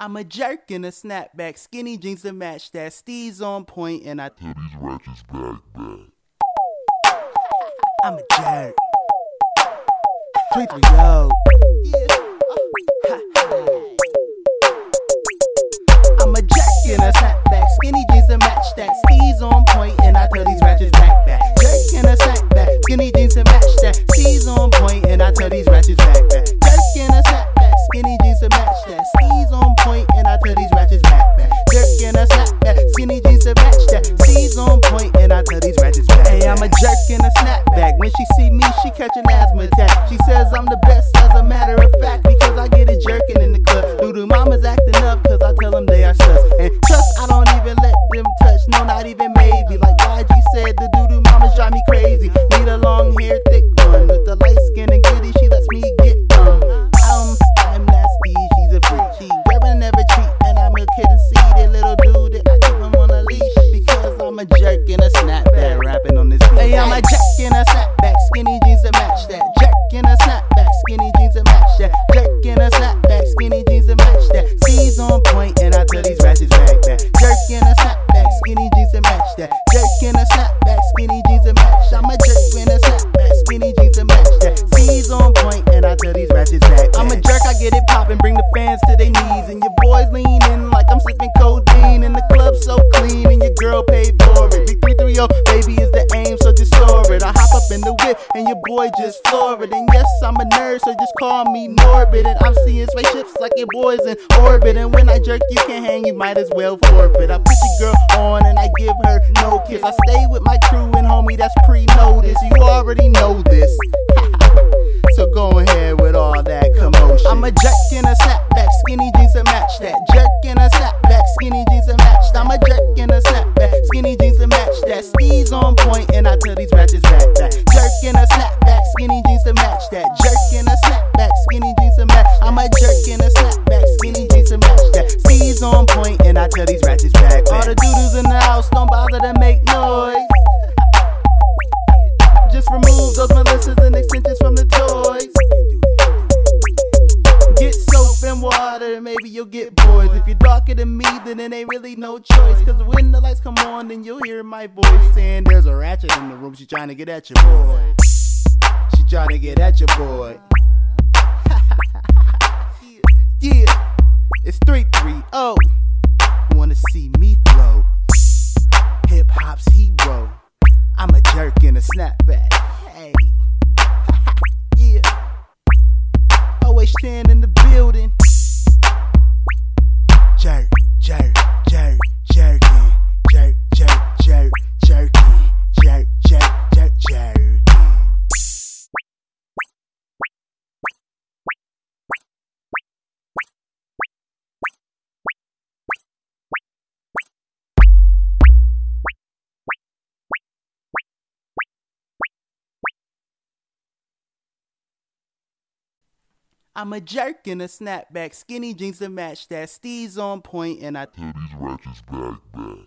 I'm a jerk in a snapback, skinny jeans to match that. Steez on point, and I tell these ratchets back, back. I'm a jerk. Three three oh. Catch an asthma attack. She says I'm the best, as a matter of fact, because I get it jerking in the club. Doodoo mamas acting up, cause I tell them they are sus. And plus, I don't even let them touch, no, not even maybe. Like YG said, the doodoo mamas drive me crazy. Need a long hair, thick one, with the light skin and goody, she lets me get um. Um, I'm nasty, she's a freak. She grabbing never treat, and I'm a kid and see that little dude that I keep him on a leash. Because I'm a jerk in a snapback, rapping on this beat. Hey, I'm a jerk in a snapback, skinny in a snapback, skinny jeans to match. I'm a jerk in a snapback, skinny jeans to match that. Steez on point, and I tell these ratchets back. I'm a jerk, I get it poppin', bring the fans to their knees, and your boys leanin' like I'm sipping codeine, and the club so clean, and your girl paid for it. Big three three oh, baby is the whip, and your boy just floor it. And yes, I'm a nerd, so just call me morbid. And I'm seeing spaceships like your boys in orbit. And when I jerk, you can hang, you might as well forfeit. I put your girl on, and I give her no kiss. I stay with my crew, and homie, that's pre-notice. You already know this. So go ahead with all that commotion. I'm a jerk in a snapback, skinny jeans to match that. Jerk in a snapback, skinny jeans to match. I'm a jerk in a snapback, skinny jeans to match that. Steez on point, and I tell these Steez on point, and I tell these ratchets back back. All the doodles in the house don't bother to make noise. Just remove those Melissas and extensions from the toys. Get soap and water, and maybe you'll get boys. If you're darker than me, then it ain't really no choice. Cause when the lights come on, then you'll hear my voice saying there's a ratchet in the room. She trying to get at your boy. She trying to get at your boy. Me flow? Hip hop's hero. I'm a jerk in a snapback. Hey. yeah. Always stand in the building. I'm a jerk in a snapback, skinny jeans to match that. Steez on point, and I tell these ratchets back back.